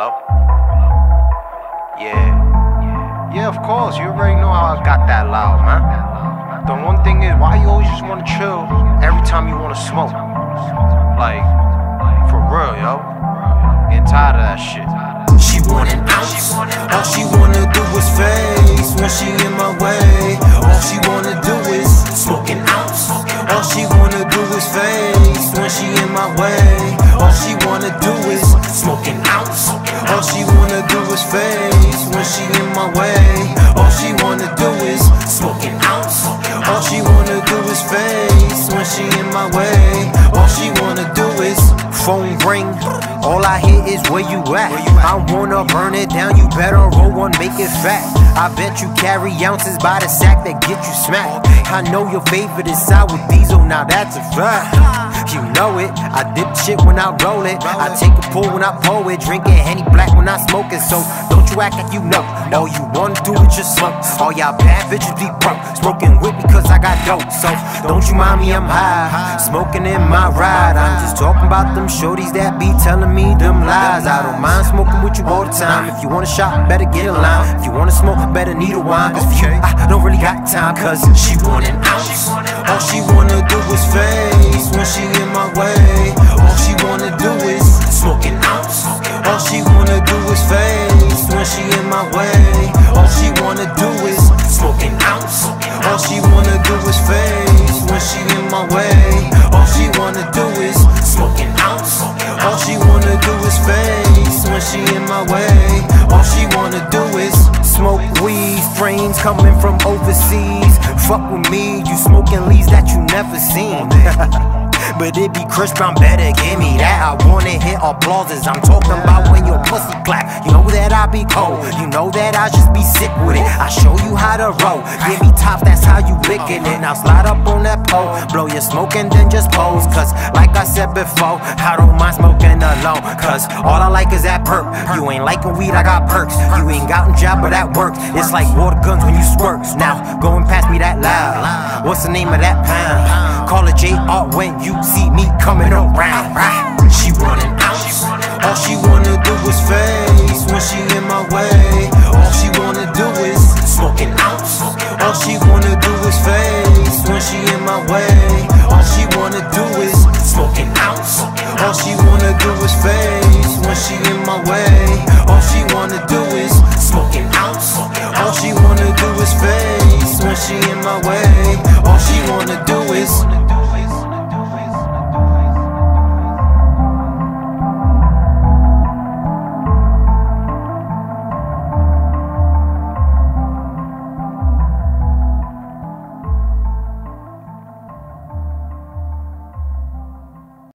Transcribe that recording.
Hello? Yeah. Yeah, of course. You already know how I got that loud, man. The one thing is, why you always just wanna chill every time you wanna smoke? Like, for real, yo. Getting tired of that shit. She want an ounce. All she wanna do is face when she in my way. All she wanna do is smoke an ounce. All she wanna do is face when she in my way. Phone ring. All I hear is where you at. I wanna burn it down, you better roll one, make it fat. I bet you carry ounces by the sack that get you smacked. I know your favorite is sour diesel, now that's a fact. You know it, I dip shit when I roll it. I take a pull when I pull it, drinking Henny Black when I smoke it. So don't you act like you know. All you wanna do is just smoke. All y'all bad bitches be broke. Smoking with because I got dope. So don't you mind me, I'm high. Smoking in my ride. I'm just talking about them shorties that be telling me them lies. I don't mind smoking with you all the time. If you wanna shop, better get in line. If you wanna smoke, better need a wine. Cause for you, I don't really got time. Cause she want an ounce. All she wanna do is face when she in my way. All she wanna coming from overseas. Fuck with me, you smoking leaves that you never seen. But it be Chris Brown, better give me that. I wanna hit applauses. I'm talking about when your that I just be sick with it. I show you how to roll. Give me top, that's how you licking it. Now slide up on that pole. Blow your smoke and then just pose. Cause like I said before, I don't mind smoking alone. Cause all I like is that perk. You ain't liking weed, I got perks. You ain't got a job, but that works. It's like water guns when you squirt. Now going past me that loud. What's the name of that pound? Call it JR when you see me coming around. All she wanna do is face when she in my way. All she wanna do is smoke an ounce. All she wanna do is face when she in my way. All she wanna do is smoke an ounce. All she wanna do is face when she in my way. All she wanna do is